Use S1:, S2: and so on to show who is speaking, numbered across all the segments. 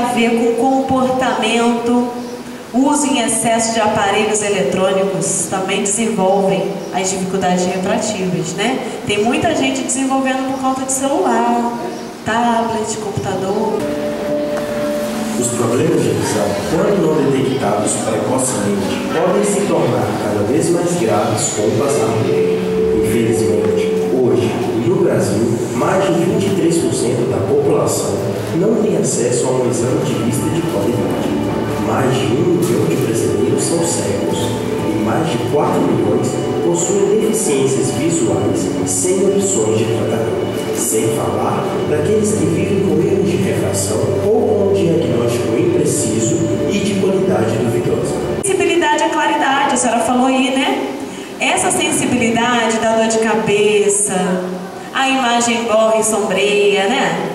S1: a ver com comportamento, uso em excesso de aparelhos eletrônicos também desenvolvem as dificuldades refrativas, né? Tem muita gente desenvolvendo por conta de celular, tablet, computador.
S2: Os problemas de visão, quando não detectados precocemente, podem se tornar cada vez mais graves com o passar do tempo. Infelizmente, hoje, no Brasil, mais de 23% da população não tem acesso a um exame de vista de qualidade. Mais de um milhão de brasileiros são cegos e mais de 4 milhões possuem deficiências visuais sem opções de tratamento. Sem falar daqueles que vivem com erros de refração ou com um diagnóstico impreciso e de qualidade duvidosa.
S1: Sensibilidade à claridade, a senhora falou aí, né? Essa sensibilidade da dor de cabeça, imagem borra e sombreia, né?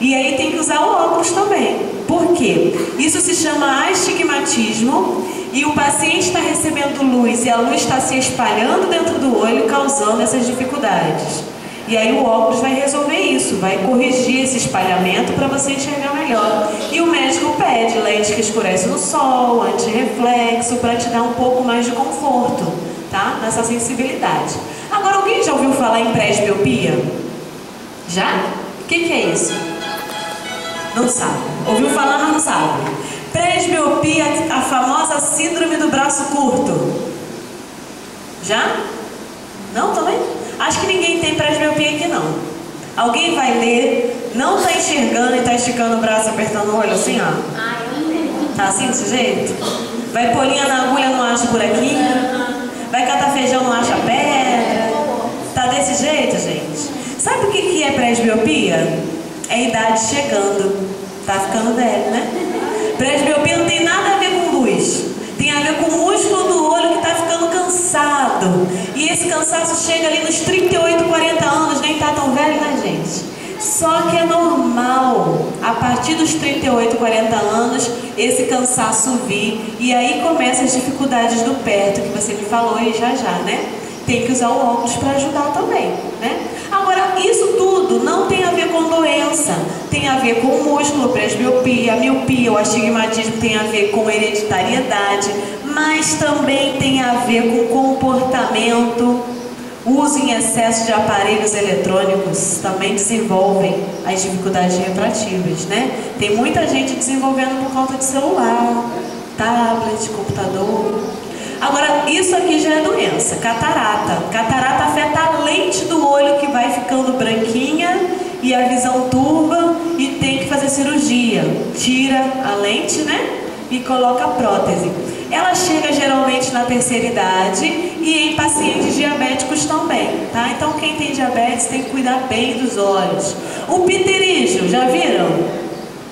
S1: E aí tem que usar o óculos também. Por quê? Isso se chama astigmatismo e o paciente está recebendo luz e a luz está se espalhando dentro do olho, causando essas dificuldades. E aí o óculos vai resolver isso, vai corrigir esse espalhamento para você enxergar melhor. E o médico pede lente que escurece no sol, antirreflexo, para te dar um pouco mais de conforto, tá? Nessa sensibilidade. Agora, alguém já ouviu falar em presbiopia? Já? O que, que é isso? Não sabe. Ouviu falar, mas não sabe. Presbiopia, a famosa síndrome do braço curto. Já? Não também? Acho que ninguém tem presbiopia aqui não. Alguém vai ler, não está enxergando e está esticando o braço, apertando o olho assim, ó. Tá assim desse jeito? Vai polinha na agulha, não acha por aqui? Vai catar feijão, não acha pedra? Tá desse jeito, gente? Sabe o que, que é presbiopia? É a idade chegando. Tá ficando velho, né? Presbiopia não tem nada a ver com luz. Tem a ver com o músculo do olho que está ficando cansado. E esse cansaço chega ali nos 38, 40 anos, nem tá tão velho, né, gente? Só que é normal, a partir dos 38, 40 anos, esse cansaço vir. E aí começam as dificuldades do perto, que você me falou aí já já, né? Tem que usar o óculos para ajudar também, né? Agora, isso tudo não tem a ver com doença, tem a ver com músculo, presbiopia, miopia, o astigmatismo tem a ver com hereditariedade, mas também tem a ver com comportamento, uso em excesso de aparelhos eletrônicos também desenvolvem as dificuldades refrativas, né? Tem muita gente desenvolvendo por conta de celular, tablet, computador. Agora, isso aqui já é doença. Catarata afeta a lente do olho que vai ficando branquinha e a visão turva e tem que fazer cirurgia. Tira a lente, né? E coloca a prótese. Ela chega geralmente na terceira idade e em pacientes diabéticos também, tá? Então quem tem diabetes tem que cuidar bem dos olhos. O pterígio, já viram?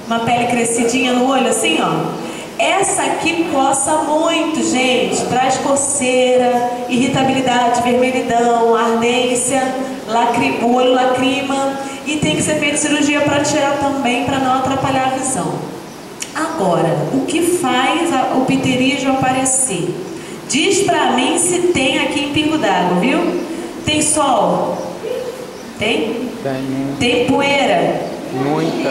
S1: Uma pele crescidinha no olho assim, ó. Essa aqui coça muito, gente. Traz coceira, irritabilidade, vermelhidão, ardência, lacri... o olho lacrima. E tem que ser feita cirurgia para tirar também, para não atrapalhar a visão. Agora, o que faz a... o pterígio aparecer? Diz pra mim se tem aqui em Pingo d'Água, viu? Tem sol? Tem?
S3: Tem.
S1: Tem poeira?
S3: Muita.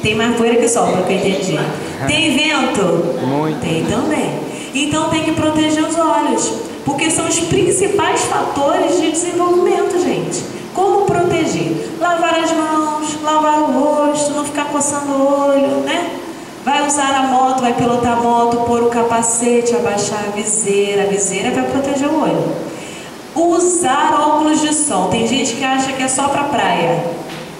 S1: Tem mais poeira que sol, pelo que eu entendi. Tem vento?
S3: Muito.
S1: Tem também. Então tem que proteger os olhos, porque são os principais fatores de desenvolvimento, gente. Como proteger? Lavar as mãos, lavar o rosto, não ficar coçando o olho, né? Vai usar a moto, vai pilotar a moto, pôr o capacete, abaixar a viseira. A viseira é para proteger o olho. Usar óculos de sol. Tem gente que acha que é só para praia.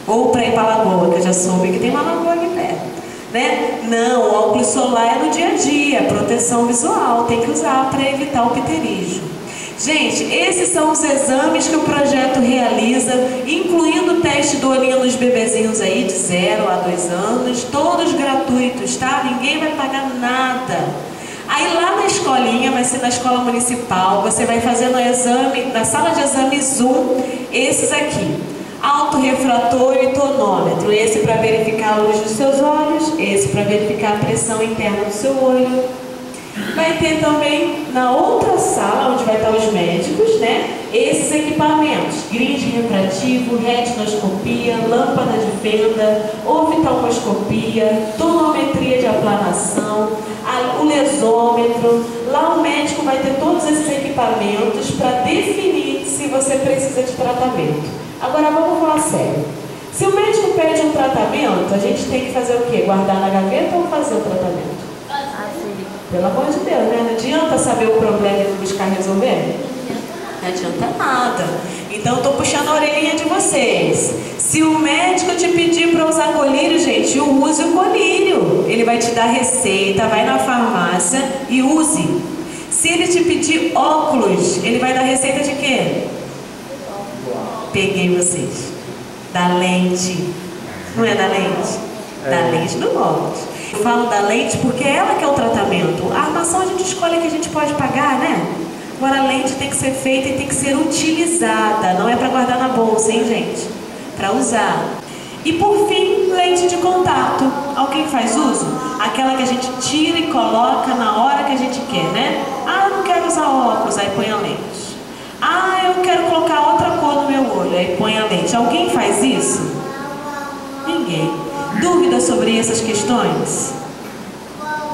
S1: Ou para ir para lagoa, que eu já soube que tem uma lagoa aqui perto. Né? Não, óculos solar é no dia a dia, proteção visual, tem que usar para evitar o pterígio. Gente, esses são os exames que o projeto realiza, incluindo o teste do olhinho nos bebezinhos aí de 0 a 2 anos, todos gratuitos, tá? Ninguém vai pagar nada. Aí lá na escolinha, vai ser na escola municipal, você vai fazendo o exame, na sala de exame Zoom, esses aqui autorrefrator e tonômetro. Esse para verificar a luz dos seus olhos, esse para verificar a pressão interna do seu olho. Vai ter também na outra sala, onde vai estar os médicos, né? Esses equipamentos, grid refrativo, retinoscopia, lâmpada de fenda, oftalmoscopia, tonometria de aplanação, o lesômetro. Lá o médico vai ter todos esses equipamentos para definir se você precisa de tratamento. Agora vamos falar sério. Se o médico pede um tratamento, a gente tem que fazer o quê? Guardar na gaveta ou fazer o tratamento? Pelo amor de Deus, né? Não adianta saber o problema e buscar resolver. Não adianta nada. Então, estou puxando a orelhinha de vocês. Se o médico te pedir para usar colírio, gente, use o colírio. Ele vai te dar receita, vai na farmácia e use. Se ele te pedir óculos, ele vai dar receita de quê? Peguei vocês. Da lente. Não é da lente? Da lente do óculos. Eu falo da lente porque é ela que é o tratamento. A armação a gente escolhe que a gente pode pagar, né? Agora a lente tem que ser feita e tem que ser utilizada. Não é para guardar na bolsa, hein, gente? Para usar. E por fim, lente de contato. Alguém faz uso? Aquela que a gente tira e coloca na hora que a gente quer, né? Ah, eu não quero usar óculos, aí põe a lente. Ah, eu quero colocar outra cor no meu olho, aí põe a lente. Alguém faz isso? Sobre essas questões?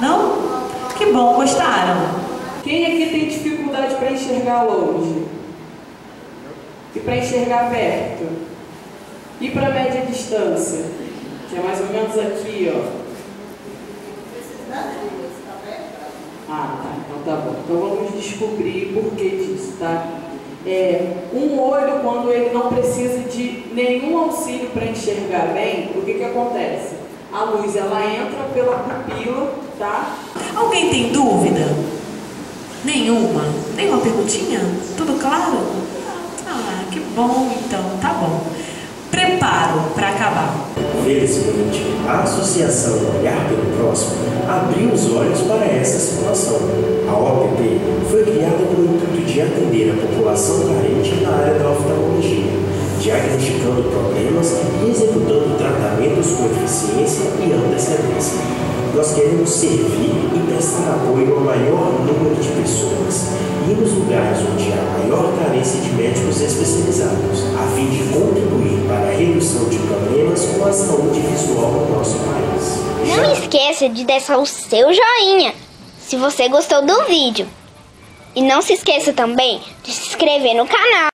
S1: Não? Que bom, gostaram?
S3: Quem aqui tem dificuldade para enxergar longe? E para enxergar perto? E para média distância? Que é mais ou menos aqui, ó. Ah, tá. Então tá bom. Então vamos descobrir por que disso, tá? É, um olho, quando ele não precisa de nenhum auxílio para enxergar bem, o que, que acontece? A luz ela entra pela pupila, tá?
S1: Alguém tem dúvida? Nenhuma? Nenhuma perguntinha? Tudo claro? Ah, que bom então, tá bom. Preparo para acabar.
S2: Felizmente, a Associação Olhar pelo Próximo abriu os olhos para essa situação. A OPP foi criada com o intuito de atender a população carente na área da oftalmologia, diagnosticando problemas e executando tratamentos com eficiência e antecedência. Nós queremos servir e prestar apoio ao maior número de pessoas e nos lugares onde há maior carência de médicos especializados, a fim de contribuir para a redução de problemas com a saúde visual no nosso país.
S4: Não esqueça de deixar o seu joinha se você gostou do vídeo. E não se esqueça também de se inscrever no canal.